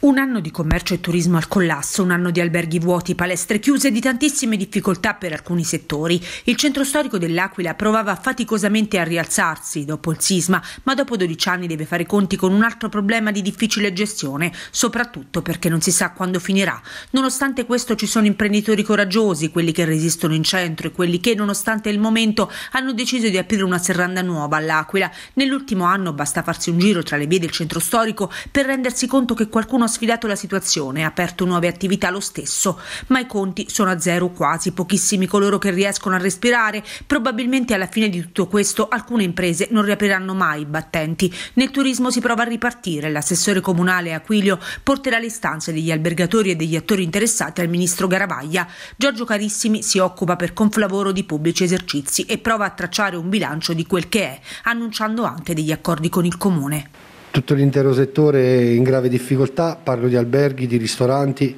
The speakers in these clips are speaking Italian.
Un anno di commercio e turismo al collasso, un anno di alberghi vuoti, palestre chiuse e di tantissime difficoltà per alcuni settori. Il centro storico dell'Aquila provava faticosamente a rialzarsi dopo il sisma, ma dopo 12 anni deve fare conti con un altro problema di difficile gestione, soprattutto perché non si sa quando finirà. Nonostante questo ci sono imprenditori coraggiosi, quelli che resistono in centro e quelli che, nonostante il momento, hanno deciso di aprire una serranda nuova all'Aquila. Nell'ultimo anno basta farsi un giro tra le vie del centro storico per rendersi conto che qualcuno sfidato la situazione, ha aperto nuove attività lo stesso, ma i conti sono a zero quasi, pochissimi coloro che riescono a respirare. Probabilmente alla fine di tutto questo alcune imprese non riapriranno mai i battenti. Nel turismo si prova a ripartire. L'assessore comunale Aquilio porterà le istanze degli albergatori e degli attori interessati al ministro Garavaglia. Giorgio Carissimi si occupa per Conflavoro di pubblici esercizi e prova a tracciare un bilancio di quel che è, annunciando anche degli accordi con il comune tutto l'intero settore è in grave difficoltà, parlo di alberghi, di ristoranti,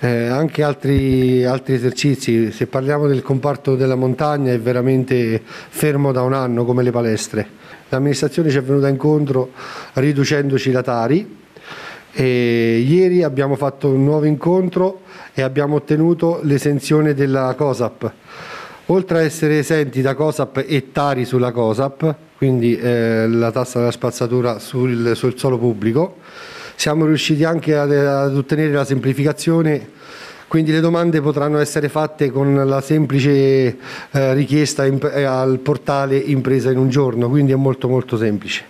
eh, anche altri, altri, esercizi, se parliamo del comparto della montagna è veramente fermo da un anno come le palestre. L'amministrazione ci è venuta incontro riducendoci i datari e ieri abbiamo fatto un nuovo incontro e abbiamo ottenuto l'esenzione della COSAP. Oltre a essere esenti da COSAP e Tari sulla COSAP, quindi eh, la tassa della spazzatura sul, sul suolo pubblico. Siamo riusciti anche ad, ad ottenere la semplificazione quindi le domande potranno essere fatte con la semplice eh, richiesta in, eh, al portale impresa in un giorno, quindi è molto molto semplice.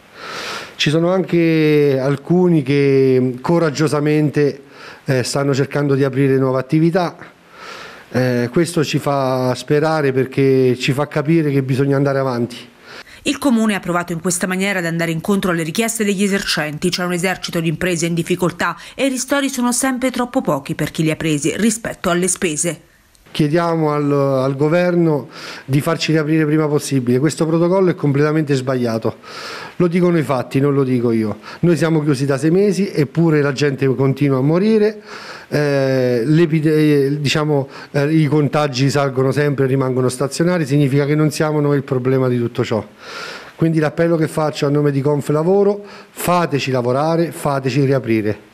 Ci sono anche alcuni che coraggiosamente eh, stanno cercando di aprire nuove attività, eh, questo ci fa sperare perché ci fa capire che bisogna andare avanti. Il Comune ha provato in questa maniera ad andare incontro alle richieste degli esercenti, c'è un esercito di imprese in difficoltà e i ristori sono sempre troppo pochi per chi li ha presi rispetto alle spese. Chiediamo al, al governo di farci riaprire prima possibile, questo protocollo è completamente sbagliato, lo dicono i fatti, non lo dico io. Noi siamo chiusi da sei mesi eppure la gente continua a morire, eh, eh, diciamo, eh, i contagi salgono sempre e rimangono stazionari, significa che non siamo noi il problema di tutto ciò. Quindi l'appello che faccio a nome di Conf Lavoro, fateci lavorare, fateci riaprire.